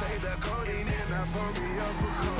take the codeine and I pour me up a cold.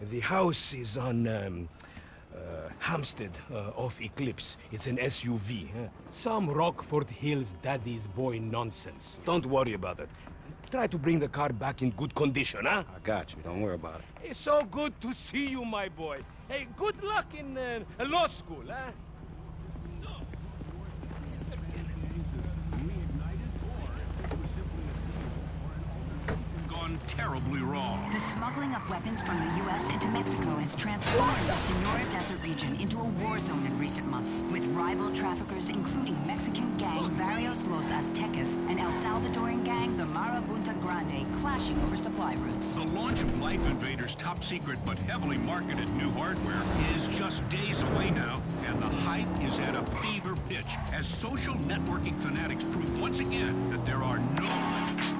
The house is on um, uh, Hampstead uh, off Eclipse. It's an SUV. Huh? Some Rockford Hills daddy's boy nonsense. Don't worry about it. Try to bring the car back in good condition, huh? I got you. Don't worry about it. It's so good to see you, my boy. Hey, good luck in uh, law school, huh? Gone terribly wrong. The smuggling of weapons from the U.S. into Mexico has transformed the Sonora Desert region into a war zone in recent months, with rival traffickers including Mexican gang Varios Los Aztecas and El Salvadoran gang the Marabunta Grande clashing over supply routes. The launch of Life Invaders' top secret but heavily marketed new hardware is just days away now, and the hype is at a fever pitch as social networking fanatics prove once again that there are no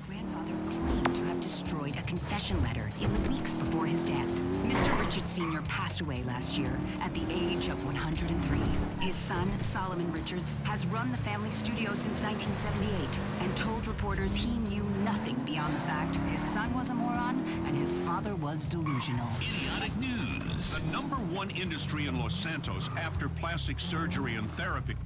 Confession letter in the weeks before his death. Mr. Richard Sr. passed away last year at the age of 103. His son, Solomon Richards, has run the family studio since 1978 and told reporters he knew nothing beyond the fact his son was a moron and his father was delusional. idiotic news. The number one industry in Los Santos after plastic surgery and therapy.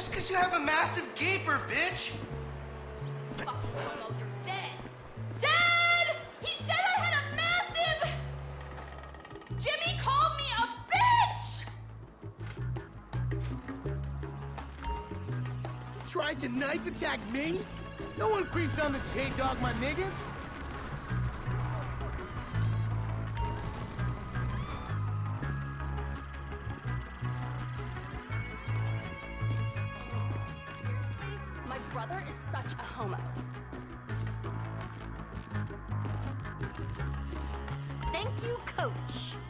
Just because you have a massive gaper, bitch. Fucking Momo, you're dead. Dad! He said I had a massive. Jimmy called me a bitch. You tried to knife attack me? No one creeps on the J-Dog, my niggas. Thank you, coach.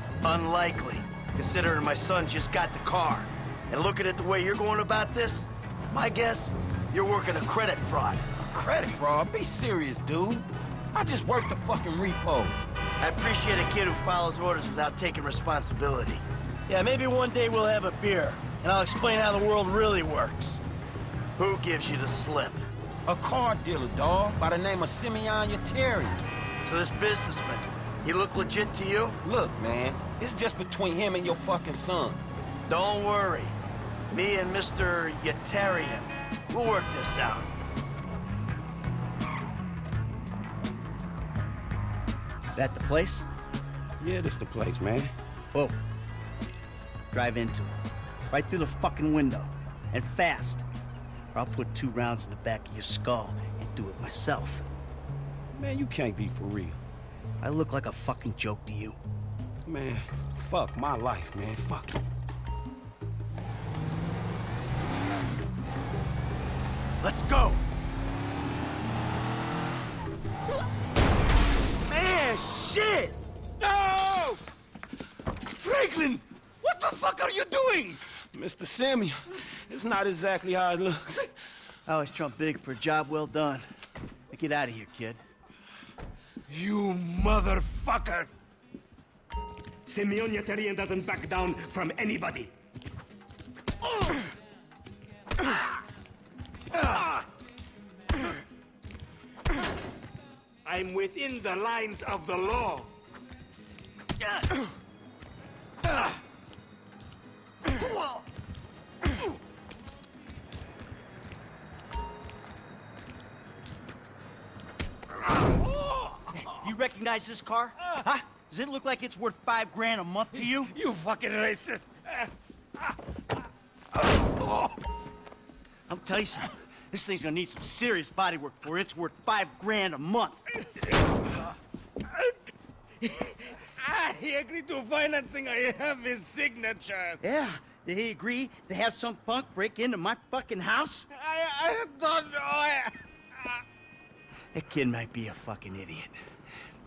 Unlikely, considering my son just got the car. And looking at the way you're going about this, my guess, you're working a credit fraud. Credit fraud? Be serious, dude. I just worked the fucking repo. I appreciate a kid who follows orders without taking responsibility. Yeah, maybe one day we'll have a beer, and I'll explain how the world really works. Who gives you the slip? A car dealer, dawg, by the name of Simeon Yetarian. So this businessman, he look legit to you? Look, man, it's just between him and your fucking son. Don't worry. Me and Mr. Yetarian, we'll work this out. That the place? Yeah, this the place, man. Whoa. Drive into it. Right through the fucking window. And fast. Or I'll put two rounds in the back of your skull and do it myself. Man, you can't be for real. I look like a fucking joke to you. Man, fuck my life, man. Fuck it. Let's go! Man, shit! No! Franklin! What the fuck are you doing? Mr. Simeon, it's not exactly how it looks. I always trump big for a job well done. Now get out of here, kid. You motherfucker! Simeon Yetarian doesn't back down from anybody. I'm within the lines of the law. Recognize this car? Ah. Huh? Does it look like it's worth five grand a month to you? You fucking racist! I'll tell you something. This thing's gonna need some serious body work for it's worth five grand a month. Ah, he agreed to financing. I have his signature. Yeah, did he agree to have some punk break into my fucking house? I, I don't know. I, That kid might be a fucking idiot.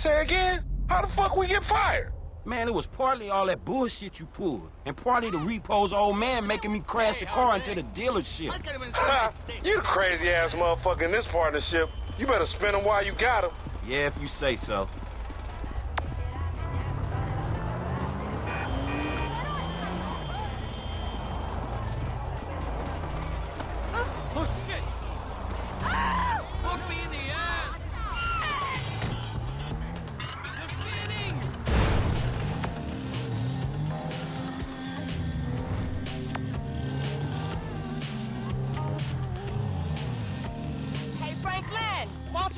Say again? How the fuck we get fired? Man, it was partly all that bullshit you pulled, and partly the repo's old man making me crash the car into the dealership. you the crazy ass motherfucker in this partnership. You better spin him while you got him. Yeah, if you say so.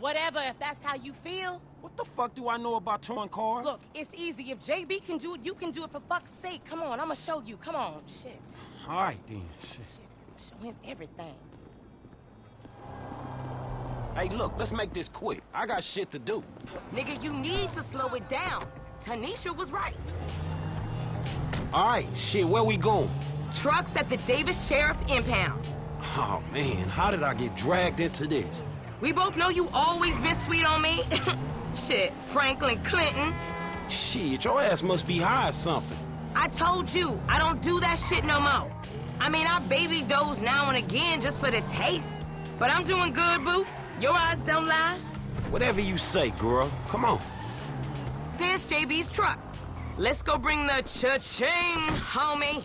Whatever, if that's how you feel. What the fuck do I know about towing cars? Look, it's easy. If JB can do it, you can do it for fuck's sake. Come on, I'ma show you. Come on. Shit. All right, then. Shit. i gotta Show him everything. Hey, look, let's make this quick. I got shit to do. Nigga, you need to slow it down. Tanisha was right. All right, shit, where we going? Trucks at the Davis Sheriff Impound. Oh, man, how did I get dragged into this? We both know you always been sweet on me. Shit, Franklin Clinton. Shit, your ass must be high or something. I told you, I don't do that shit no more. I mean, I baby doze now and again just for the taste. But I'm doing good, boo. Your eyes don't lie. Whatever you say, girl. Come on. There's JB's truck. Let's go bring the cha-ching, homie.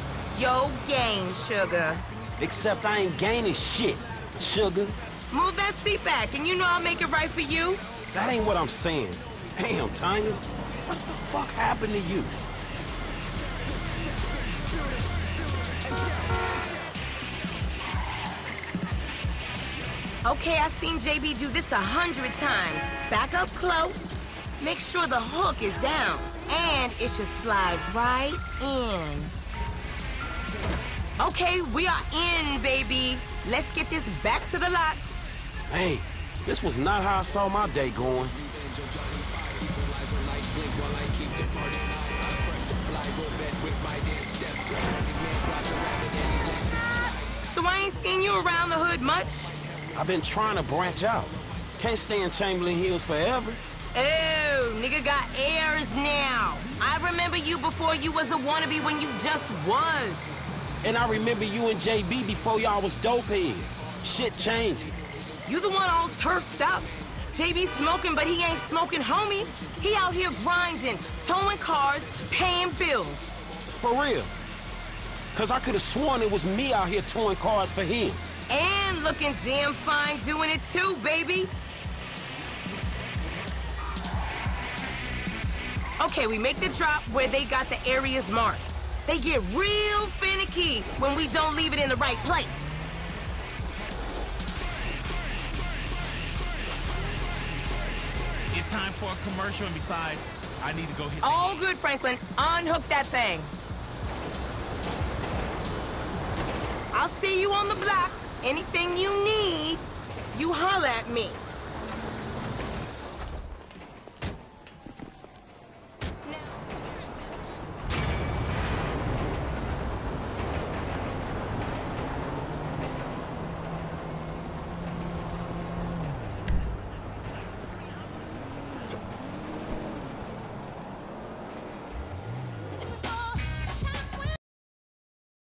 yo gain, sugar. Except I ain't gaining shit, sugar. Move that seat back, and you know I'll make it right for you. That ain't what I'm saying. Damn, Tanya. What the fuck happened to you? Okay, I've seen JB do this a hundred times. Back up close. Make sure the hook is down. And it should slide right in. Okay, we are in, baby. Let's get this back to the lot. Hey, this was not how I saw my day going. So I ain't seen you around the hood much? I've been trying to branch out. Can't stay in Chamberlain Hills forever. Oh, nigga got airs now. I remember you before you was a wannabe when you just was. And I remember you and JB before y'all was dopehead. Shit changes. You the one all turfed up. JB smoking, but he ain't smoking homies. He out here grinding, towing cars, paying bills. For real. Cause I could have sworn it was me out here towing cars for him. And looking damn fine doing it too, baby. Okay, we make the drop where they got the areas marked. They get real finicky when we don't leave it in the right place. It's time for a commercial, and besides, I need to go hit. All good, Franklin. Unhook that thing. I'll see you on the block. Anything you need, you holler at me.